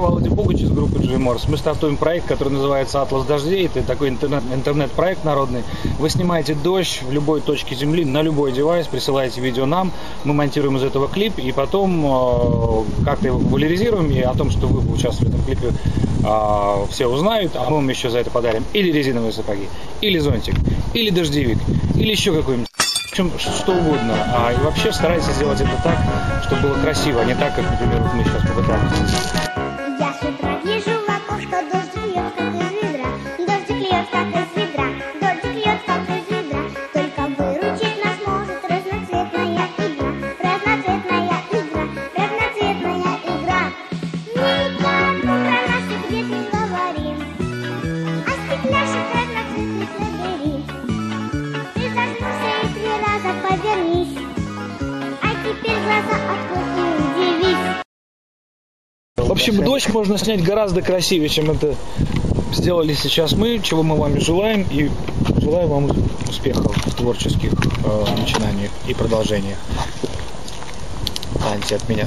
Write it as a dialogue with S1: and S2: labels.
S1: Володя Пугач из группы GMORS. Мы стартуем проект, который называется «Атлас дождей». Это такой интернет, интернет-проект народный. Вы снимаете дождь в любой точке Земли, на любой девайс, присылаете видео нам, мы монтируем из этого клип, и потом э, как-то его популяризируем, и о том, что вы участвовали в этом клипе, э, все узнают, а мы вам еще за это подарим или резиновые сапоги, или зонтик, или дождевик, или еще какой-нибудь чем что угодно. А и вообще старайтесь сделать это так, чтобы было красиво, а не так, как, например, вот мы сейчас попытаемся. Общем, дождь можно снять гораздо красивее, чем это сделали сейчас мы, чего мы вам желаем, и желаю вам успехов в творческих э, начинаниях и продолжениях. Таньте от меня.